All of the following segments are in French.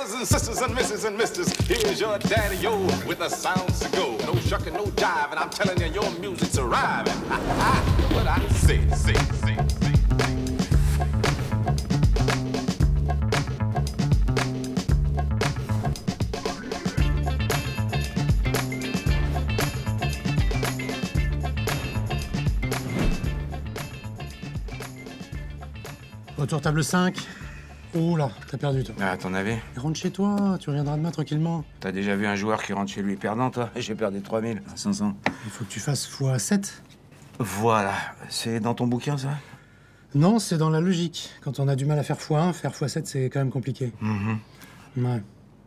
brothers and sisters and misses and misters, here's your daddy yo with the sounds to go. No shucking, no jive, and I'm telling you, your music's arriving. what I say, say, say, say. Retour table 5. Oh là, t'as perdu toi. Ah, à ton avis Rentre chez toi, tu reviendras demain tranquillement. T'as déjà vu un joueur qui rentre chez lui perdant, toi J'ai perdu 3000. 500. Il faut que tu fasses x7. Voilà. C'est dans ton bouquin, ça? Non, c'est dans la logique. Quand on a du mal à faire x1, faire x7, c'est quand même compliqué. Ouais,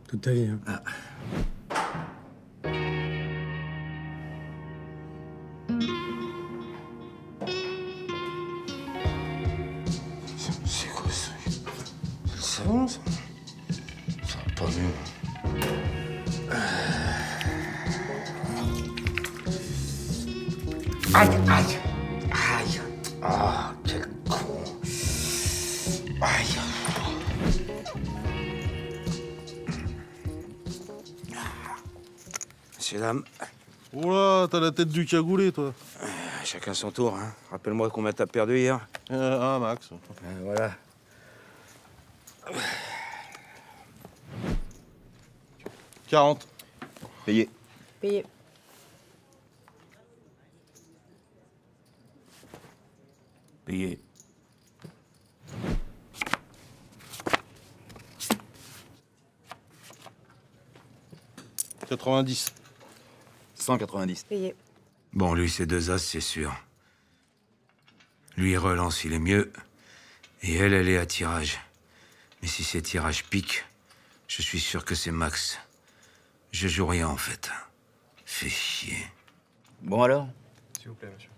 toute ta vie. hein. C'est C'est bon, ça Ça va pas mieux. Aïe, aïe, aïe. Ah, quel con. Aïe. Messieurs, dames, Oula, t'as la tête du cagoulé, toi. chacun son tour. Hein. Rappelle-moi combien t'as perdu hier. Euh, un max. Euh, voilà. Quarante. Payé. Payé. Payé. Quatre-vingt-dix. 190. Payé. Bon, lui, c'est deux as, c'est sûr. Lui, il relance, il est mieux. Et elle, elle est à tirage. Mais si ces tirages piquent, je suis sûr que c'est max. Je joue rien, en fait. Fais chier. Bon alors? S'il vous plaît, monsieur.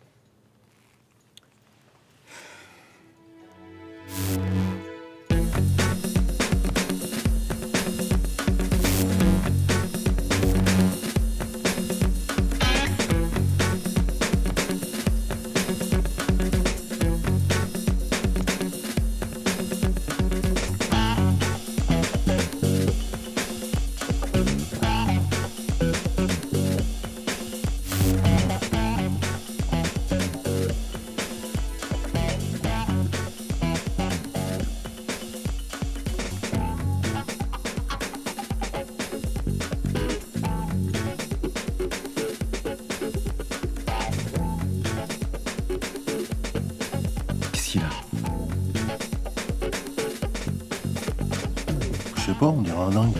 Sais pas, on dirait un dingue.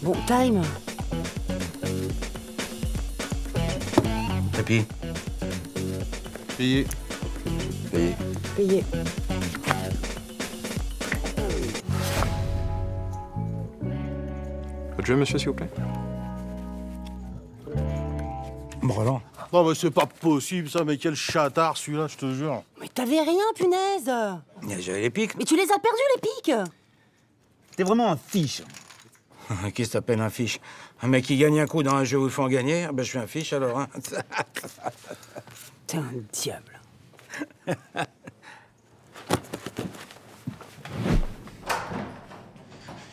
Bon, time. Tapis Payé. Payé. Payé. Votre jeu, monsieur, s'il vous plaît Brelan. Non, mais c'est pas possible, ça, mais quel chatard, celui-là, je te jure. Mais t'avais rien, punaise J'avais les pics. Mais tu les as perdus, les pics T'es vraiment un fiche. Qui s'appelle un fiche Un mec qui gagne un coup dans un jeu où il faut en gagner Ah Ben, je suis un fiche, alors. Hein. T'es un diable.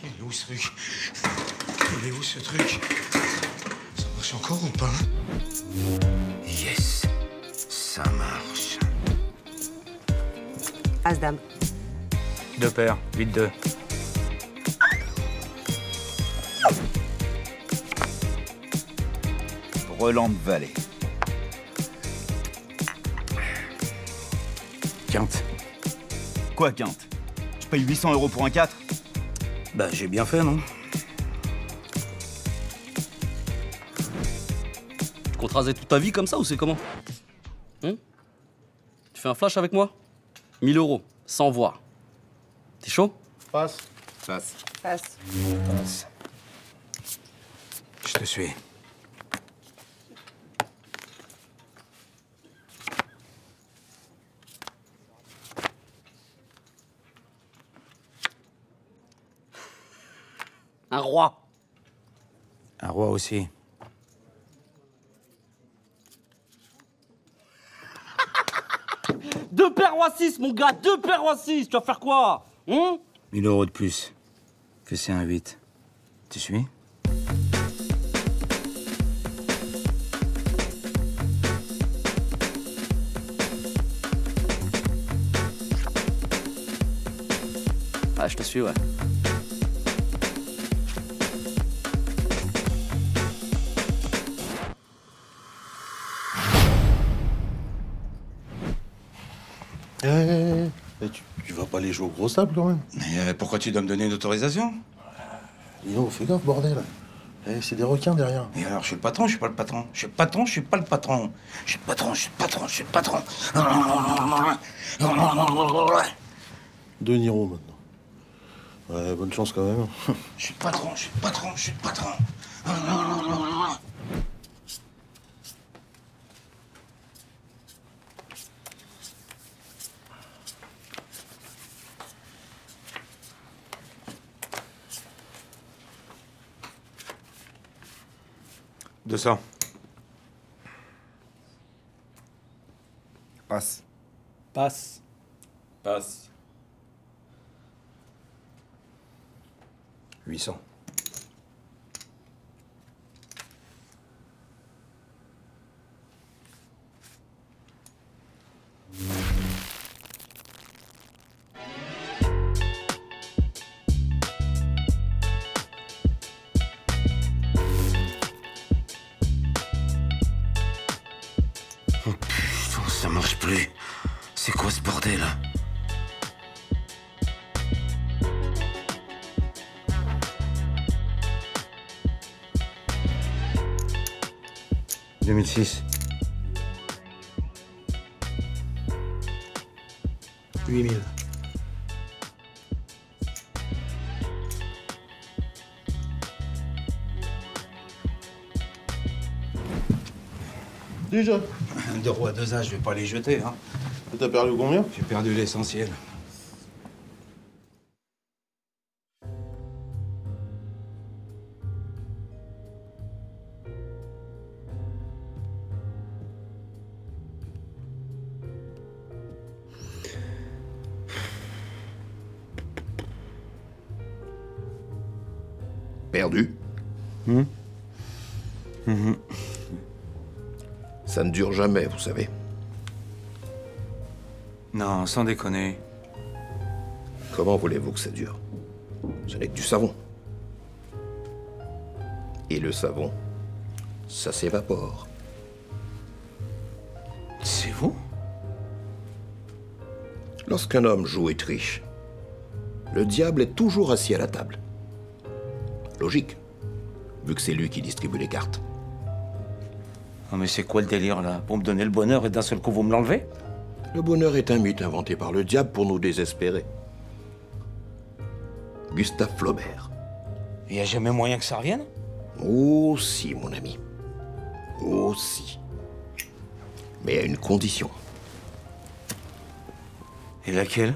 Il est où ce truc? Il est où ce truc? Ça marche encore ou pas? Yes, ça marche. As-dame. Deux paires, 8-2. Breland Valley. Quinte. Quoi, Quinte? Je paye 800 euros pour un 4 Bah, j'ai bien fait, non? Tu comptes raser toute ta vie comme ça ou c'est comment? Hein? Tu fais un flash avec moi? 1000 euros, sans voir. T'es chaud? Passe. Passe. Passe. Passe. Je te suis. Un roi. Un roi aussi. Roi 6, mon gars, deux paires roi 6. Tu vas faire quoi Hein 1000 euros de plus. Que c'est un 8. Tu suis Ah, je te suis, ouais. Eh, eh, eh, eh, tu, tu vas pas les jouer au gros sable quand même Mais euh, pourquoi tu dois me donner une autorisation? Dis donc, fais gaffe, bordel. Eh, c'est des requins derrière. Et alors, je suis le patron, je suis pas le patron. Je suis le patron, je suis pas le patron. Je suis le patron, je suis le patron, je suis le patron. Deux Niro maintenant. Ouais, bonne chance quand même. Je suis le patron, je suis le patron, je suis le patron. Deux cents. Passe. Passe. Passe. 800. Plus. C'est quoi ce bordel hein? 2006. 8000. Déjà De roues à deux âges, je vais pas les jeter. Hein. T'as perdu combien? J'ai perdu l'essentiel. Perdu Ça ne dure jamais, vous savez. Non, sans déconner. Comment voulez-vous que ça dure? Ce n'est que du savon. Et le savon, ça s'évapore. C'est vous? Lorsqu'un homme joue et triche, le diable est toujours assis à la table. Logique, vu que c'est lui qui distribue les cartes. Non mais c'est quoi le délire là? Pour me donner le bonheur et d'un seul coup vous me l'enlevez? Le bonheur est un mythe inventé par le diable pour nous désespérer. Gustave Flaubert. Il y a jamais moyen que ça revienne? Oh si, mon ami. Oh si. Mais à une condition. Et laquelle?